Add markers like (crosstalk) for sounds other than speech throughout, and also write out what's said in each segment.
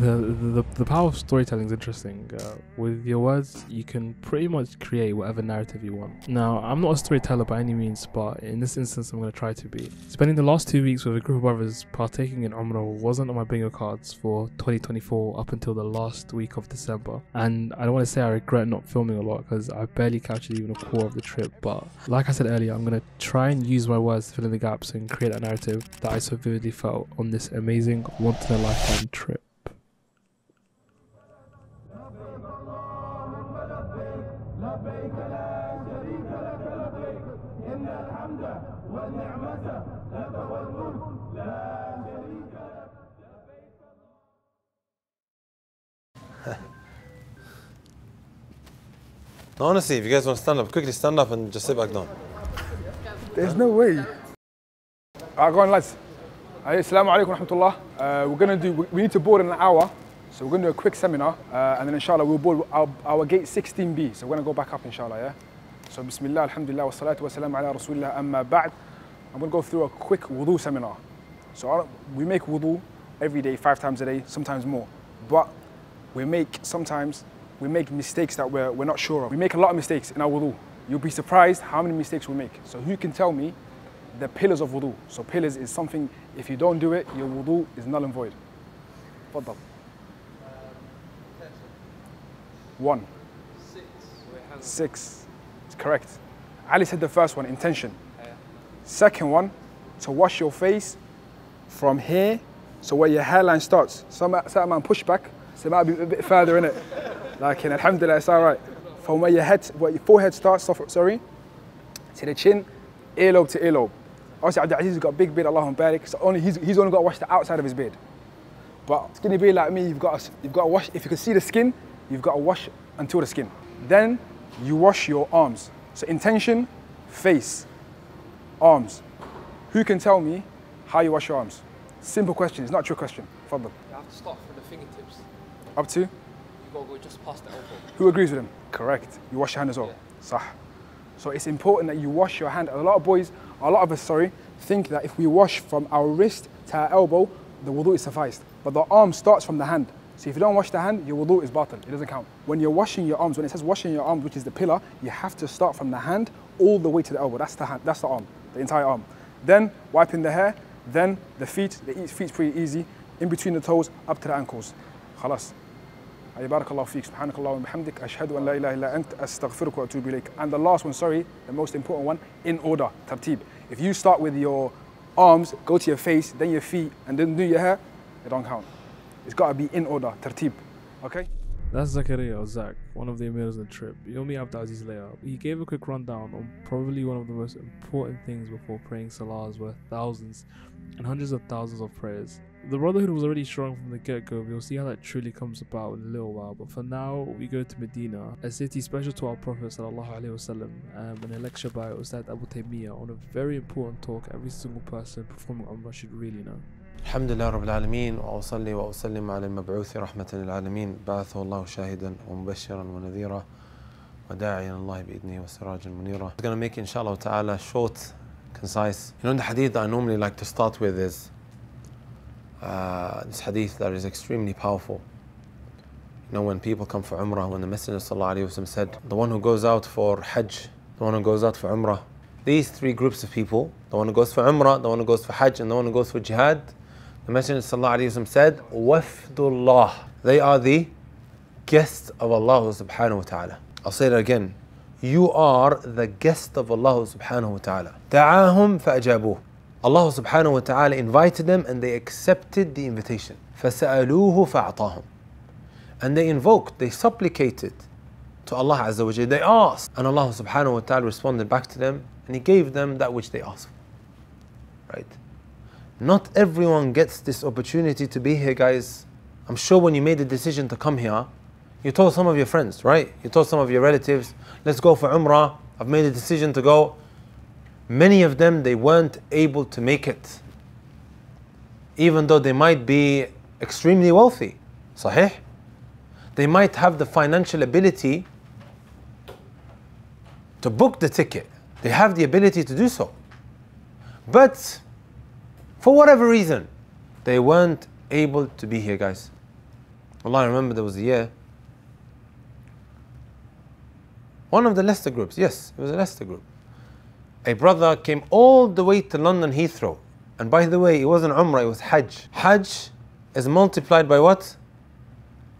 The, the the power of storytelling is interesting. Uh, with your words, you can pretty much create whatever narrative you want. Now, I'm not a storyteller by any means, but in this instance, I'm going to try to be. Spending the last two weeks with a group of brothers partaking in Umrah wasn't on my bingo cards for 2024 up until the last week of December. And I don't want to say I regret not filming a lot because I barely captured even a quarter of the trip. But like I said earlier, I'm going to try and use my words to fill in the gaps and create that narrative that I so vividly felt on this amazing, once in a lifetime trip. No, honestly, if you guys want to stand up, quickly stand up and just sit back down. There's no way. All right, go on, lads. Assalamu alaikum rahmatullah. Uh, we're going to do, we need to board in an hour. So we're going to do a quick seminar, uh, and then inshallah we'll board our, our gate 16B. So we're going to go back up inshallah, yeah? So bismillah, alhamdulillah, wa salatu wa salam ala rasulillah, amma ba'd. I'm going to go through a quick wudu seminar. So we make wudu every day, five times a day, sometimes more. But we make, sometimes, we make mistakes that we're, we're not sure of. We make a lot of mistakes in our wudu. You'll be surprised how many mistakes we make. So who can tell me the pillars of wudu? So pillars is something, if you don't do it, your wudu is null and void. Faddal. One. Six. Six. It's correct. Ali said the first one, intention. Second one, to wash your face from here, so where your hairline starts. Some, some man push back, so it might be a bit further in it. Like in Alhamdulillah, it's all right. From where your head, where your forehead starts, sorry, to the chin, earlobe to earlobe. Obviously, Abdul Aziz has got a big beard, Allah barik, so only, he's, he's only got to wash the outside of his beard. But skinny beard like me, you've got, to, you've got to wash, if you can see the skin, you've got to wash until the skin. Then you wash your arms. So intention, face, arms. Who can tell me how you wash your arms? Simple question, it's not a trick question. Fadl. You have to start from the fingertips. Up to? Go just past the elbow. Who agrees with him? Correct. You wash your hand as well. Yeah. Sah. So it's important that you wash your hand. A lot of boys, a lot of us, sorry, think that if we wash from our wrist to our elbow, the wudu is sufficed. But the arm starts from the hand. So if you don't wash the hand, your wudu is batil. It doesn't count. When you're washing your arms, when it says washing your arms, which is the pillar, you have to start from the hand all the way to the elbow. That's the hand, that's the arm, the entire arm. Then wiping the hair, then the feet. The feet's pretty easy. In between the toes, up to the ankles. خلاص. بارك الله فيك سبحانك اللهم وبحمدك أشهد أن لا إله إلا أنت أستغفرك وأتوب إليك and the last one sorry the most important one in order ترتيب if you start with your arms go to your face then your feet and then do your hair it don't count it's got to be in order, tertib. Okay? That's Zakaria or Zach, one of the emirs on the trip. You'll meet Abdulaziz. He gave a quick rundown on probably one of the most important things before praying salahs worth thousands and hundreds of thousands of prayers. The brotherhood was already strong from the get go. We'll see how that truly comes about in a little while. But for now, we go to Medina, a city special to our Prophet um, and a lecture by Ustad Abu Taymiyyah on a very important talk every single person performing Umrah should really know. الحمد لله رب العالمين وأصلي وأسلم على المبعوث رحمة للعالمين بعثه الله شاهدا ومبشرا ونذيرا وداعيا الله بإذنه وسراجا منيرا. I'm going to make inshallah ta'ala short, concise. You know the hadith that I normally like to start with is uh, this hadith that is extremely powerful. You know when people come for Umrah, when the Messenger وسلم, said, the one who goes out for Hajj, the one who goes out for Umrah, these three groups of people, the one who goes for Umrah, the one who goes for Hajj, and the one who goes for Jihad, the Messenger ﷺ said, Wafdullah. They are the guests of Allah subhanahu wa ta'ala. I'll say it again. You are the guest of Allah subhanahu wa ta'ala. دعاهم فأجابوه. Allah subhanahu wa ta'ala invited them and they accepted the invitation. فسألوه فأعطاهم. And they invoked, they supplicated to Allah Azza wa They asked. And Allah subhanahu wa ta'ala responded back to them and He gave them that which they asked. Right? Not everyone gets this opportunity to be here, guys. I'm sure when you made the decision to come here, you told some of your friends, right? You told some of your relatives, let's go for Umrah. I've made a decision to go. Many of them, they weren't able to make it. Even though they might be extremely wealthy. Sahih? They might have the financial ability to book the ticket. They have the ability to do so. But for whatever reason, they weren't able to be here, guys. Allah, I remember there was a year. One of the Leicester groups, yes, it was a Leicester group. A brother came all the way to London Heathrow. And by the way, it wasn't Umrah, it was Hajj. Hajj is multiplied by what?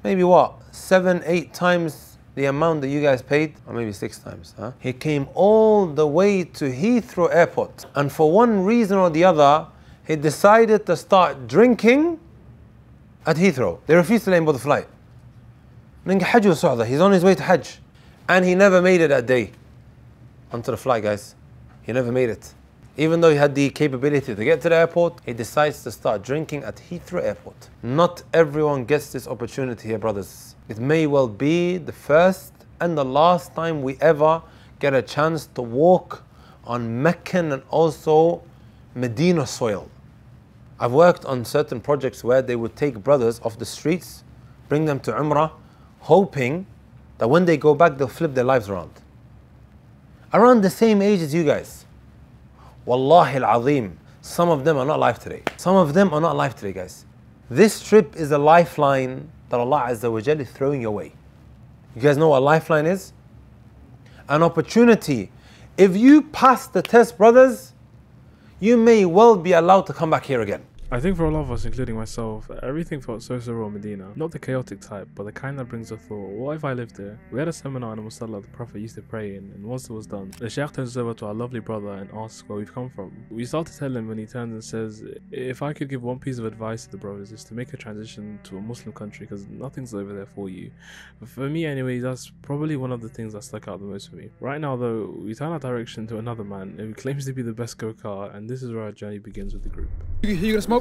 Maybe what? Seven, eight times the amount that you guys paid, or maybe six times. Huh? He came all the way to Heathrow Airport. And for one reason or the other, he decided to start drinking at Heathrow. They refused to let him board the flight. Hajj. He's on his way to Hajj. And he never made it that day. Onto the flight, guys. He never made it. Even though he had the capability to get to the airport, he decides to start drinking at Heathrow Airport. Not everyone gets this opportunity here, brothers. It may well be the first and the last time we ever get a chance to walk on Meccan and also Medina soil. I've worked on certain projects where they would take brothers off the streets, bring them to Umrah, hoping that when they go back, they'll flip their lives around. Around the same age as you guys. Wallahi al-Azim, some of them are not alive today. Some of them are not alive today, guys. This trip is a lifeline that Allah Azza wa Jal is throwing your way. You guys know what a lifeline is? An opportunity. If you pass the test, brothers, you may well be allowed to come back here again. I think for a lot of us, including myself, everything felt so surreal in Medina. Not the chaotic type, but the kind that brings a thought. What if I lived there? We had a seminar in a musalla the Prophet used to pray in, and once it was done, the Sheikh turns over to our lovely brother and asks where we've come from. We start to tell him when he turns and says, If I could give one piece of advice to the brothers, is to make a transition to a Muslim country because nothing's over there for you. But for me, anyway, that's probably one of the things that stuck out the most for me. Right now, though, we turn our direction to another man who claims to be the best go kart, and this is where our journey begins with the group. You, you gonna smoke?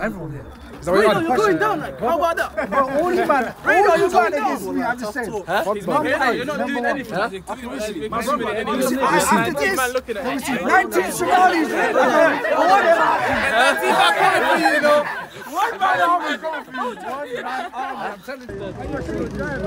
Everyone here. Is that what you Radar, had? you're going down. Like, how about that? Bro, only man, Radar, you're going against me, I'm just saying. Fuck, man. Hey, You're not number doing one. anything. You're doing anything. I- Anything. after this, Man looking at it. 19 Somalis. One man arm is coming for you. One man arm. I'm telling you.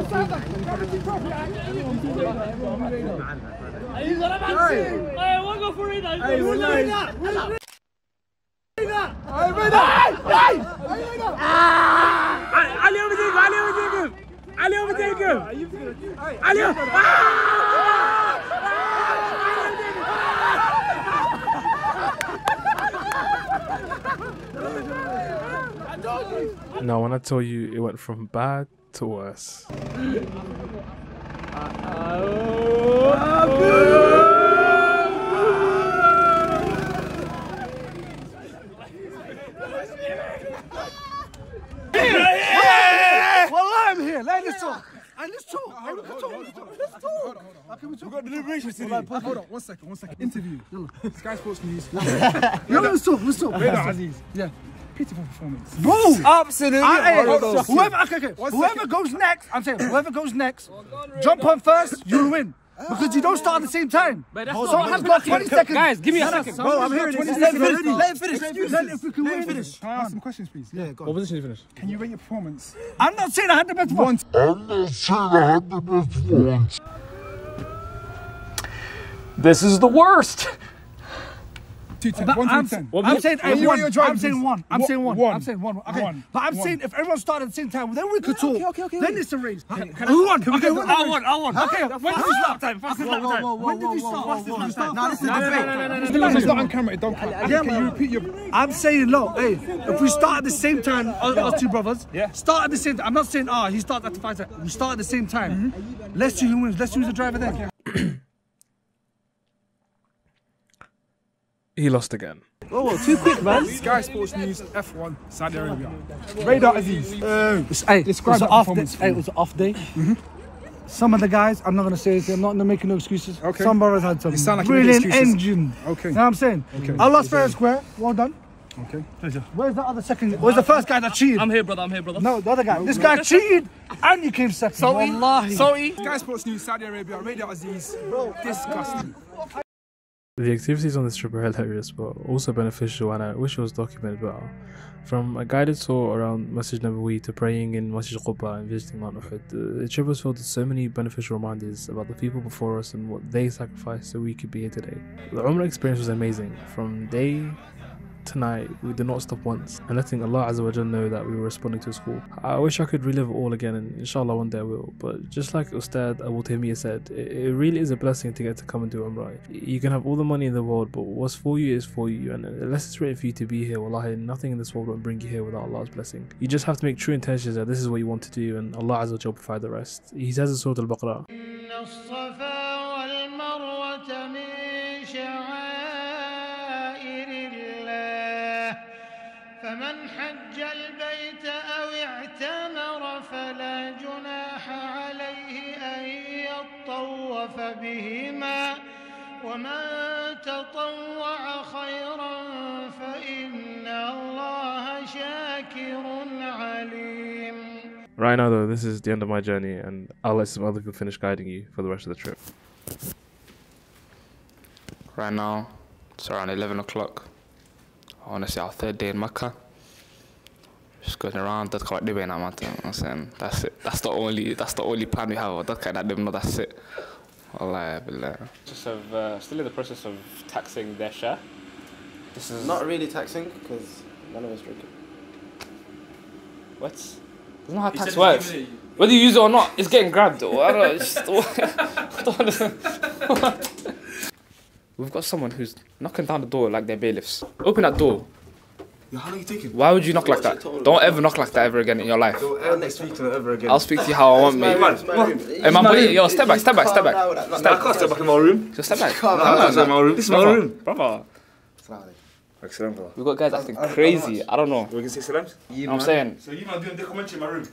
Now, when I tell you it went from bad to worse. (laughs) Oh, oh, oh. Well, I'm here. Let us talk. And let's talk. Hey, we can talk. Let's talk. Let's talk. Okay, we talk. Deliberation city. Hold on, one second, one second. Interview. (laughs) Sky Sports News. (laughs) Yeah, let's talk. Let's talk. Radar Aziz. Yeah. Pitiful performance. Bro, Absolutely. I, hey, whoever, okay, okay, whoever goes next, I'm saying whoever goes next, jump on first, you'll win. Because you don't start at the same time. So I've got 20 seconds. Guys, give me a second. Bro, I'm hearing 20 seconds. Let seconds him finish. Let him finish. Then if we can win. I ask some questions, please? Yeah, go What on. position did you finish? Can you rate your performance? I'm not saying I had the best one. This is the worst. Two, ten. One I'm, to ten. I'm saying hey, one. rate your driving, I'm saying one. I'm saying one. one. I'm saying one. Okay. One. But I'm One. saying if everyone started at the same time, then we could talk. okay, okay, okay. Then it's a race. Who won? Okay, who won? I won. I won. Okay. When did we start time? Fastest lap time. When did we start? When did we start? No, this is a debate. It's not on camera, it don't count. Yeah, Can you repeat your... I'm saying look, hey, if we start at the same time, us, us two brothers, Yeah. start at the same time. I'm not saying ah he starts at the five time. We start at the same time. Let's see who wins. Let's choose the driver then. He lost again. Oh, too quick, man. Sky Sports News, F1, Saudi Arabia. Radar Aziz. Uh, hey, Describe it was that an off day. performance Hey, it was an off day. Mm-hmm. Some of the guys, I'm not gonna say anything. I'm not gonna make no excuses. Okay. Some brothers had some sound like brilliant engine. Okay. You know what I'm saying? Okay. I lost fair and square. Well done. Okay. Where's the other second? Where's the first guy that cheated? I'm here, brother. I'm here, brother. no, the other guy. This guy cheated and you came second. Sorry. Wallahi. Sorry. Sky Sports News, Saudi Arabia, Radar Aziz. Bro. Disgusting. The activities on this trip are hilarious, but also beneficial, and I wish it was documented better. From a guided tour around Masjid Nabawi to praying in Masjid Quba and visiting Mount Uhud, uh, the trip was filled with so many beneficial reminders about the people before us and what they sacrificed so we could be here today. The Umrah experience was amazing. From day tonight we did not stop once and letting Allah Azza know that we were responding to his call. I wish I could relive it all again and inshallah one day I will. But just like Ustad Abu Taymiyyah said, it, really is a blessing to get to come and do Umrah. You can have all the money in the world, but what's for you is for you. And unless it's written for you to be here, wallahi, nothing in this world will bring you here without Allah's blessing. You just have to make true intentions that this is what you want to do and Allah Azza will provide the rest. He says in Surah Al-Baqarah, إن فمن حج البيت أو اعتمر فلا جناح عليه أن يطوف بهما ومن تطوع خيرا فإن الله شاكر عليم Right now, though, this is the end of my journey, and I'll let some other people finish guiding you for the rest of the trip. Right now, it's around 11 o'clock. Honestly, our third day in Mecca. Just going around, that's quite debate now, man. You know I'm saying? That's it. That's the only, that's the only plan we have. That's kind of no, that's it. Wallahi, billah. Just of, uh, still in the process of taxing their share. This is Not really taxing because none of us drink it. what? That's not how tax works. Whether you use it or not, it's getting grabbed. Or I don't know. It's (laughs) just, I don't understand. (laughs) (laughs) We've got someone who's knocking down the door like they're bailiffs. Open that door. Yo, How long are you taking? Why would you knock like that? Don't ever knock like that ever again in your life. Don't next week to ever again. I'll speak to you how I want, mate. Hey, man, boy, yo, step back, step back, step back. I can't step back in my room. Just step back. No, I can't step in my room. This is my room. Brother, Excellent, brother. we've got guys acting crazy. I don't know. We can say salams? You know what I'm saying? So you man doing documentary in my room?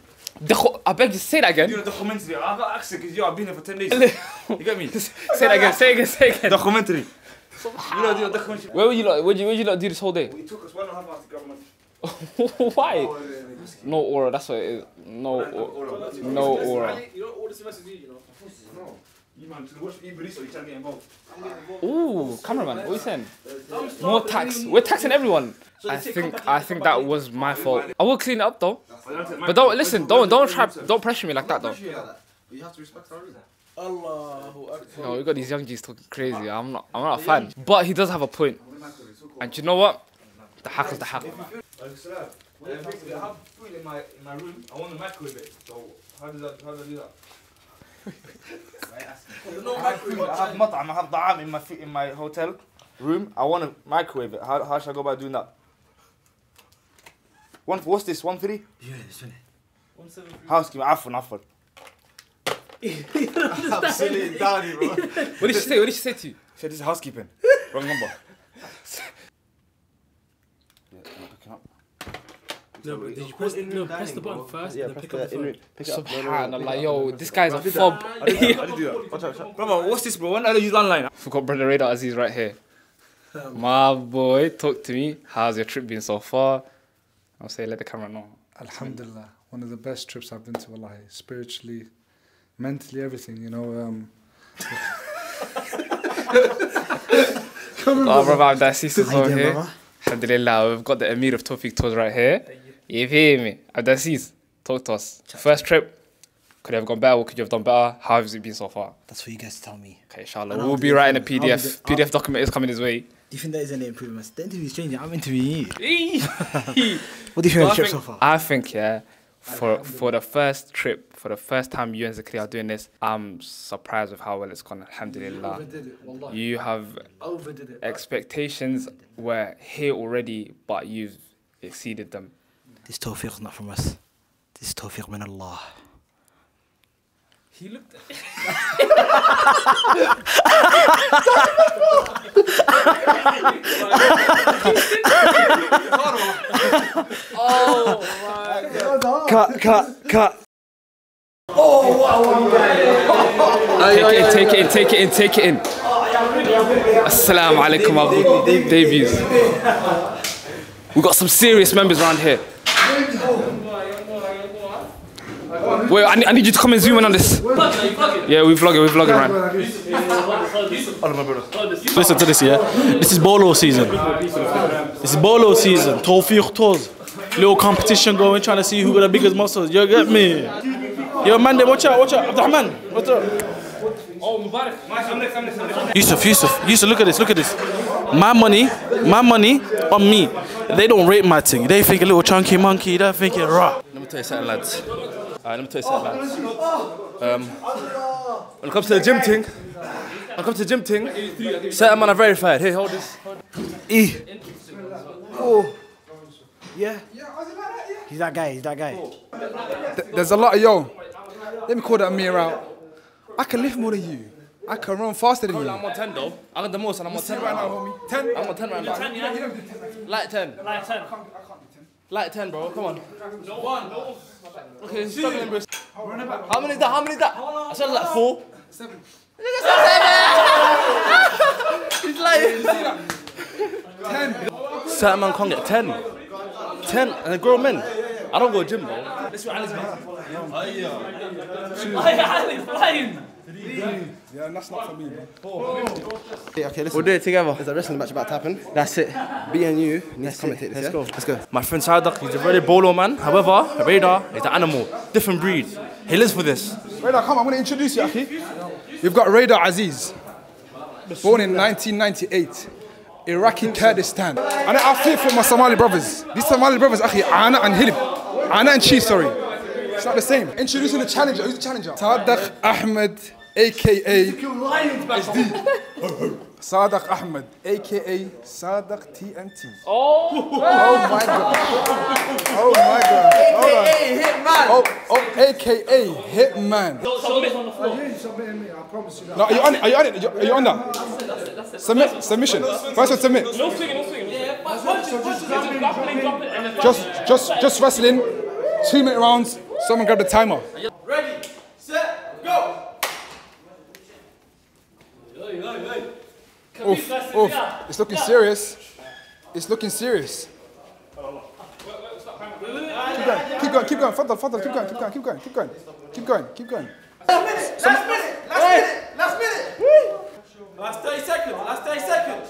Dejo- I beg you, say that again. Doing a documentary. I got access because yo, I've been here for 10 days. (laughs) you get me? Say that again, say it again, say it again. Documentary. Where were you lot, where'd you, where'd you lot do this whole day? It took us one and a half hours to grab my Why? No aura, that's what it is. No aura. No aura. You know all the semesters do, you know. You man, to watch Ibris or you trying to get involved? Ooh, cameraman, what are you saying? Uh, More tax. We're taxing everyone. I think I think that was my fault. I will clean it up though. But don't listen, don't don't try don't pressure me like that though. You have to respect our rules. No, we got these young G's talking crazy. I'm not I'm not a fan. But he does have a point. And you know what? The hack is the hack. I have food in my in my room. I want to microwave it. So how does that how do I do that? I have mat'am, I have da'am in my fi- in my hotel room. I want to microwave it. How, how should I go about doing that? One what's this? One three? Yeah, it's funny. Housekeeping. Afwan, afwan. I'm silly daddy, bro. (laughs) What did she say? What did she say to you? She said this is housekeeping. Wrong number. No, but did you press, no, press the button first and then pick up the phone. Pick it up. Subhanallah, yo, this guy's a fob. I did that. I did do that. Watch out, watch out. Brother, what's this, bro? When did I use landline? We've got brother Radar Aziz right here. Um. My boy, talk to me. How's your trip been so far? I'll say, let the camera know. Alhamdulillah, one of the best trips I've been to, wallahi. Spiritually, mentally, everything, you know. Um, Oh, brother, I'm Aziz is over here. Alhamdulillah, we've got the Emir of Tawfeeq Tours right here. You hear me? Abdulaziz, talk to us. First trip, could you have gone better? What could you have done better? How has it been so far? That's what you guys tell me. Okay, inshallah. We'll be do writing a it. I'll do PDF. it. I'll- PDF document is coming his way. Do you think there is any improvements? The interview's changing. I'm interviewing (laughs) you. what do you think of the trip so far? I think, yeah, for for the first trip, for the first time you and Zakri are doing this, I'm surprised with how well it's gone. Alhamdulillah. overdid it. You have Overdid it. expectations were here already, but you've exceeded them. This tawfiq is not from us. This is tawfiq min Allah. He looked. (laughs) (laughs) oh (laughs) Cut, cut, cut. Take it in, take it in, take it in, take it in. Assalamu alaikum, Abu Davies. We got some serious members around here. Wait, I need, I need you to come and zoom in on this. Yeah, we're vlogging, we're vlogging, right? Listen to this, yeah? This is Bolo season. This is Bolo season. Tawfeeq Tours. Little competition going, trying to see who got the biggest muscles. You get me? Yo, man, watch out, watch out. Abdurrahman, what's up? Oh, Mubarak. Yusuf, Yusuf, Yusuf, look at this, look at this. my money, my money on me. They don't rate my thing. They think a little chunky monkey. They're thinking raw. Let me tell you something, lads. Alright, let me tell you something, lads. Um, when it comes to the gym thing, when it comes to the gym thing, certain man are verified. Hey, hold this. E. Oh. Yeah. He's that guy. He's that guy. Th- There's a lot of yo. Let me call that mirror out. I can lift more than you. I can run faster than you. I'm on 10 though. I got the most and I'm on 10 right now, homie. 10? I'm on 10 right now. Light 10. Light 10. Light 10, bro. Come on. No one. Okay, struggling, bro. How many is that? How many is that? I said like four. Seven. (laughs) He's lying. (laughs) Ten. Certain man can't get 10. 10 and a grown men. I don't go to gym though. This is what Ali's Yeah, that's not for me, man. Okay, okay, listen. We'll do it together. There's a wrestling match about to happen. That's it. B and you need to commentate this. Let's yeah? go. Let's go. My friend Sadak, he's a very bolo man. However, Radar is an animal, different breed. He lives for this. Radar, come on, I'm going to introduce you, Akhi. You've got Radar Aziz, born in 1998, Iraqi Kurdistan. And I feel for my Somali brothers. These Somali brothers, Akhi, Ana and Hilib. Ana and Cheese, sorry. It's not the same. Introducing the challenger. Who's the challenger? Sadaq Ahmed, aka Sadaq Ahmed, aka Sadaq TMT. Oh, oh, oh my god. Oh my god. Hold on. AKA Hitman. Oh, oh, aka Hitman. No, are you on it? Are you on it? Are you, are you on that? Submit, submission. First one, submit. No swinging, no swinging. Yeah, punch it, punch grappling, drop it, and then Just, just, just wrestling. Two minute rounds. Someone grab the timer. Ready, set, go. Oof, oof. It's looking serious. It's looking serious. Keep going, keep going, keep going. Fadal, fadal, keep going, keep going, keep going, keep going, keep going, keep going. Last minute, last minute, last minute, last minute. Last 30 seconds, last 30 seconds.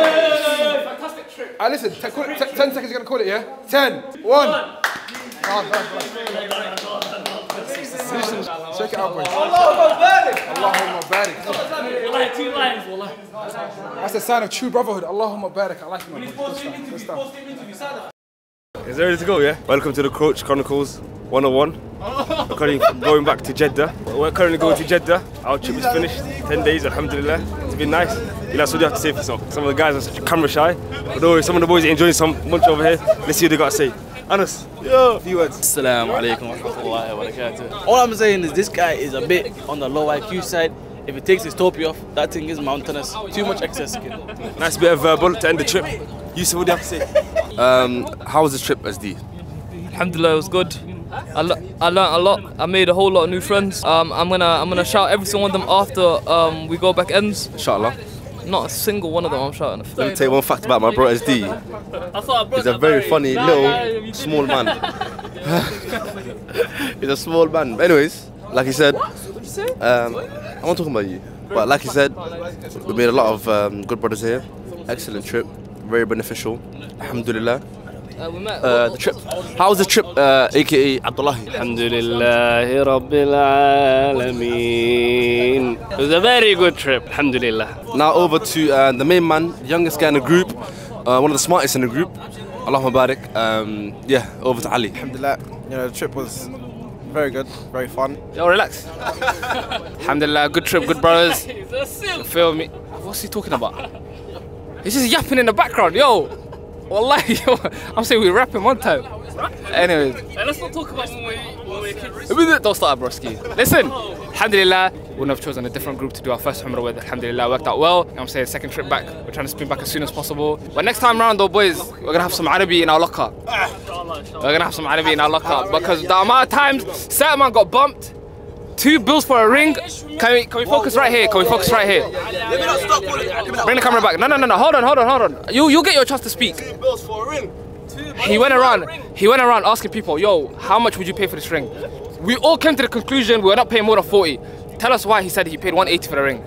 Fantastic trick. Ah, listen, t- call it, t- 10 seconds, you're gonna call it, yeah? 10, 1. Ah, Listen, check it out, boys. Allahumma barik. Allahumma barik. Wallahi, two lines, wallahi. That's a sign of true brotherhood. Allahumma barik. I like it, man. Good stuff. Is it ready to go, yeah? Welcome to the Coach Chronicles 101. We're currently going back to Jeddah. We're currently going to Jeddah. Our trip is finished. 10 days, alhamdulillah. It's been nice. You that's what you have to say for yourself. Some of the guys are such camera shy. But don't worry, some of the boys are enjoying some munch over here. Let's see what they got to say. Anas, yo, a few words. Assalamu alaikum wa rahmatullahi wa barakatuh. All I'm saying is this guy is a bit on the low IQ side. If it takes his topi off, that thing is mountainous. Too much excess skin. Nice bit of verbal to end the trip. You Yusuf, what do you have to say? Um, how was the trip, SD? Alhamdulillah, it was good. I, le- I learned a lot. I made a whole lot of new friends. Um, I'm gonna I'm gonna shout every single one of them after um, we go back ends. Inshallah. Not a single one of them I'm shouting. Let me tell you one fact about my bro SD. I thought I He's a very Barry. funny Nah, little nah, small man. (laughs) He's a small man. But anyways, like he said, um, I'm not talking about you. But like he said, we made a lot of um, good brothers here. Excellent trip, very beneficial. Alhamdulillah. Uh, we met. Uh, the trip. How was the trip, uh, aka Abdullahi? Alhamdulillah Rabbil Alameen. It was a very good trip, Alhamdulillah. Now over to uh, the main man, youngest guy in the group, uh, one of the smartest in the group. Allahumma barik. Um, yeah, over to Ali. Alhamdulillah. You know, the trip was very good, very fun. Yo, relax. (laughs) Alhamdulillah, good trip, good brothers. (laughs) You feel me? What's he talking about? He's just yapping in the background, yo. Wallahi. I'm saying we were rapping one time. Anyways. Hey, let's not talk about when we when we kids. Don't start, broski. Listen, Alhamdulillah, we wouldn't have chosen a different group to do our first Umrah with. Alhamdulillah, worked out well. You know I'm saying, second trip back. We're trying to spin back as soon as possible. But next time round, though, boys, we're gonna have some Arabi in our locker. We're gonna have some Arabi in our locker because the amount of times certain man got bumped. Two bills for a ring. Can we can we focus right here? Can we focus right here? Bring the camera back. No, no, no, no. Hold on, hold on, hold on. You you get your chance to speak. bills for a ring. He went around. He went around asking people, "Yo, how much would you pay for this ring?" We all came to the conclusion we were not paying more than 40. Tell us why he said he paid 180 for the ring.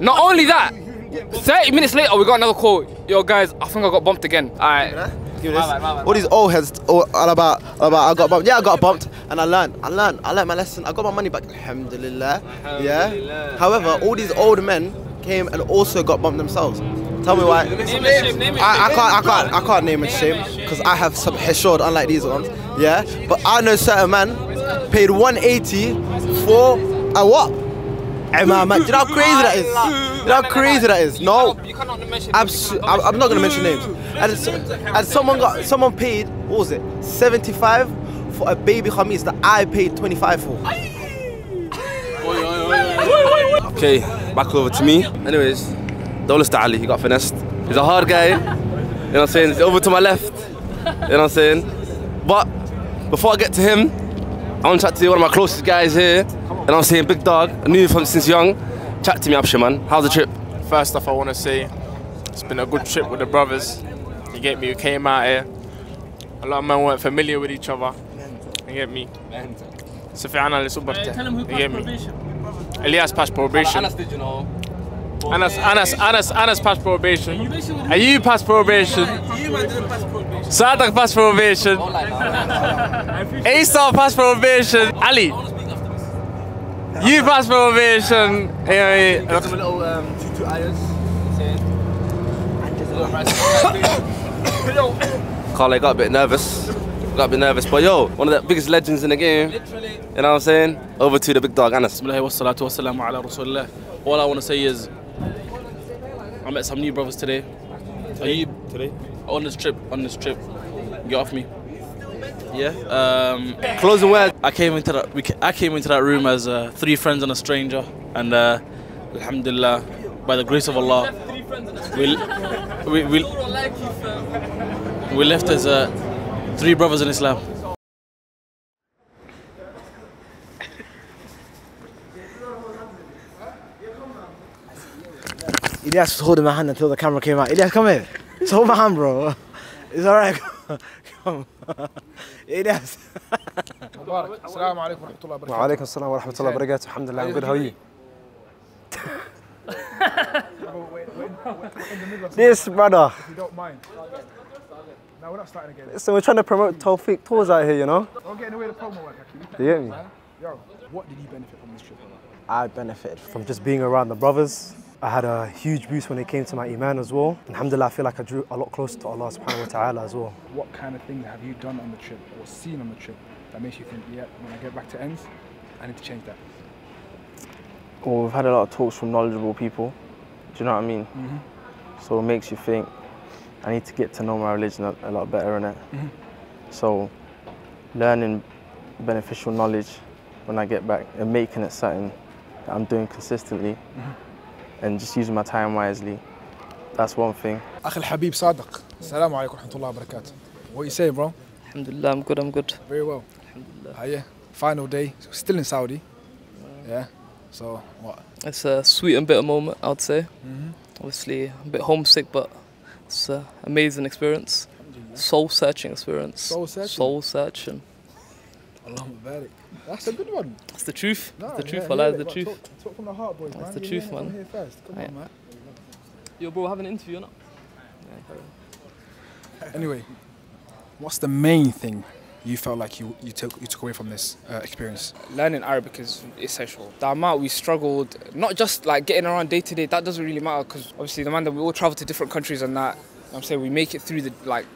Not only that, (laughs) 30 minutes later we got another call. Yo guys, I think I got bumped again. Alright. Me this. All these old heads, all, all about, all about, I got bumped. Yeah, I got bumped, and I learned, I learned, I learned my lesson. I got my money back, alhamdulillah. Yeah. However, all these old men came and also got bumped themselves. Tell me why. I, I can't, I can't, I can't name and shame because I have some heshod, unlike these ones. Yeah. But I know certain man paid 180 for a what? Hey man, man, do you know how crazy that is? Do you know how crazy that is? No, Abso- I'm, I'm not gonna mention names. And, and someone got, someone paid, what was it, 75 for a baby khamis that I paid 25 for. Okay, back over to me. Anyways, Dolos to Ali, he got finessed. He's a hard guy. You know what I'm saying? He's over to my left. You know what I'm saying? But before I get to him, I want to chat to one of my closest guys here, and I'm saying Big Dog. I knew you from since young. Chat to me, up, man. How's the trip? First off, I want to say it's been a good trip with the brothers. You get me? You came out here. A lot of men weren't familiar with each other. You get me? Sufyan Ali Subbakte. You get me? Elias passed probation. Anas did you know? Anas, Anas, Anas, Anas passed probation. Are you passed probation? You man didn't pass probation. Sadak passed probation. Asa (laughs) passed probation. Ali. You passed probation. Anyway, Give him a little um, two ayahs. (coughs) Carl, I got a bit nervous. Got a bit nervous, but yo, one of the biggest legends in the game. You know what I'm saying? Over to the big dog, Anas. Bismillah wa salatu wa salamu ala rasulillah. All I want to say is, I met some new brothers today. Are you today? On this trip, on this trip, get off me. Yeah. Um, closing word. I came into that. We, I came into that room as uh, three friends and a stranger, and uh, Alhamdulillah, by the grace of Allah, we we we, we left as uh, three brothers in Islam. Elias was holding my hand until the camera came out. Elias, come here. It's all fine, bro. It's all right. Come. ايه ده؟ مبارك السلام عليكم ورحمه الله وبركاته وعليكم السلام ورحمه الله وبركاته الحمد لله I'm good. How are you? (laughs) This brother. If you don't mind. No we're not starting again. So we're trying to promote Tawfeeq tours out here you know? Do the promo work actually. You get me? Yo what did you benefit from this trip? I benefited from just being around the brothers. I had a huge boost when it came to my iman as well Alhamdulillah I feel like I drew a lot closer to Allah subhanahu wa ta'ala as well What kind of thing have you done on the trip or seen on the trip that makes you think, yeah, when I get back to ends, I need to change that? Well, we've had a lot of talks from knowledgeable people. Do you know what I mean? Mhm. So it makes you think, I need to get to know my religion a, a lot better, innit? Mhm. So learning beneficial knowledge when I get back and making it something that I'm doing consistently Mhm and just using my time wisely, that's one thing. أخي الحبيب صادق السلام عليكم ورحمة الله وبركاته What you say bro? Alhamdulillah, I'm good, I'm good. Very well. Alhamdulillah. yeah. Final day, still in Saudi. Yeah. So what? It's a sweet and bitter moment, I'd say. Mhm. Obviously, a bit homesick, but it's an amazing experience. Soul searching experience. Soul searching? Soul searching. Allahumma barik. That's a good one. That's the truth. No, That's the yeah, truth. I hear like the truth. Talk, talk from the heart, boys. That's man. the You truth, hear it from man. here first. Come Yeah. on, man. Yo, bro, have an interview, or not? Anyway, what's the main thing you felt like you, you took you took away from this uh, experience? learning Arabic is essential. The amount we struggled, not just like getting around day to day, that doesn't really matter because obviously the man that we all travel to different countries and that, I'm saying we make it through the like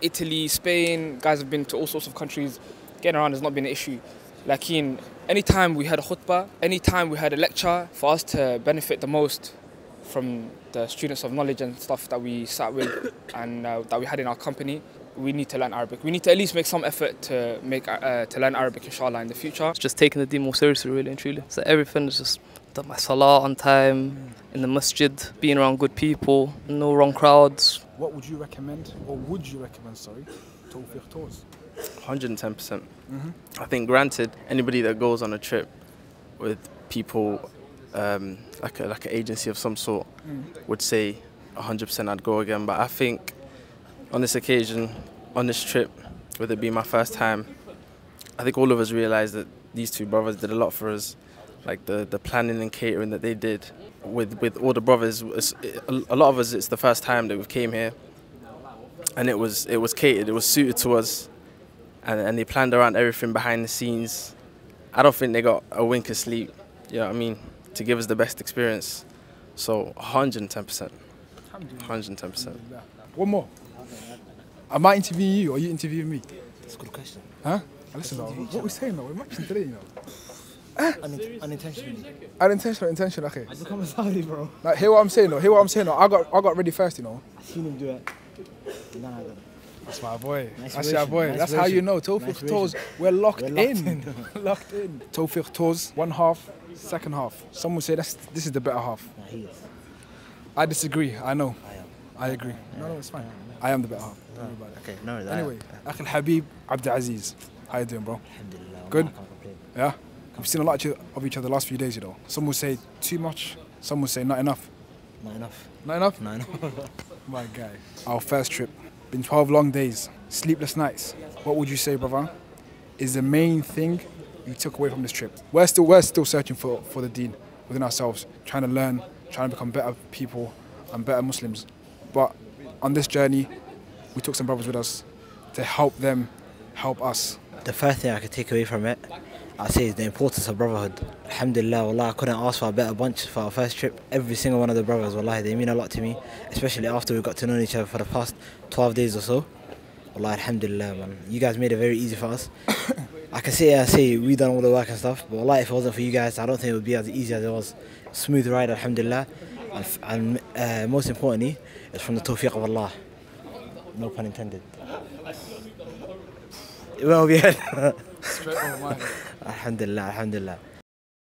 Italy, Spain, guys have been to all sorts of countries. Getting around has not been an issue. Like in anytime we had a khutbah, anytime we had a lecture, for us to benefit the most from the students of knowledge and stuff that we sat with (coughs) and uh, that we had in our company, we need to learn Arabic. We need to at least make some effort to make uh, to learn Arabic, inshallah, in the future. It's just taking the deen more seriously, really and truly. So everything is just done my salah on time, in the masjid, being around good people, no wrong crowds. What would you recommend, or would you recommend, sorry, Tawfeeq tours? 110%. percent Mhm. I think, granted, anybody that goes on a trip with people um, like a, like an agency of some sort Mm. would say 100% I'd go again. But I think on this occasion, on this trip, with it being my first time, I think all of us realised that these two brothers did a lot for us. Like the, the planning and catering that they did with, with all the brothers, a lot of us, it's the first time that we came here. and it was it was catered, it was suited to us, and and they planned around everything behind the scenes. I don't think they got a wink of sleep. You know what I mean? To give us the best experience. So 110 percent. 110 percent. One more. Am I interviewing you or are you interviewing me? That's a good question. Huh? Listen, though, what we're saying though? We're matching today, you know. Unin- unintentionally. Unintentional, intention, okay. I become a Saudi, bro. Like, hear what I'm saying though. Hear what I'm saying though. I got, I got ready first, you know. I seen him do it. Nah, nah, nah. That's my boy. Nice That's your boy. nice That's how you know. Tawfeeq Nice Toes, we're locked We're locked in. (laughs) locked in. Tawfeeq Toes, one half, second half. Some would say that's this is the better half. Nah, he is. I disagree. I know. I am. I agree. No, no, it's fine. I am the better half. Don't worry about it. Okay, no, that- Anyway, Akhil Habib Abdulaziz. How you doing, bro? Alhamdulillah. Good? Yeah? We've seen a lot of each- of each other the last few days, you know. Some will say too much, some will say not enough. Not enough. Not enough? Not enough. (laughs) My guy. Our first trip. Been 12 long days, sleepless nights. What would you say, brother, is the main thing you took away from this trip? We're still, we're still searching for, for the deen within ourselves, trying to learn, trying to become better people and better Muslims. But on this journey, we took some brothers with us to help them help us. The first thing I could take away from it, I'd say is the importance of brotherhood. Alhamdulillah, wallah, I couldn't ask for a better bunch for our first trip. Every single one of the brothers, wallahi, they mean a lot to me, especially after we got to know each other for the past 12 days or so. Wallah, alhamdulillah, man. You guys made it very easy for us. (coughs) I can say, I say we done all the work and stuff, but wallah, if it wasn't for you guys, I don't think it would be as easy as it was. Smooth ride, alhamdulillah. And, and uh, most importantly, it's from the tawfiq of Allah. No pun intended. (laughs) Well, won't (laughs) be Straight over my head. Alhamdulillah, alhamdulillah.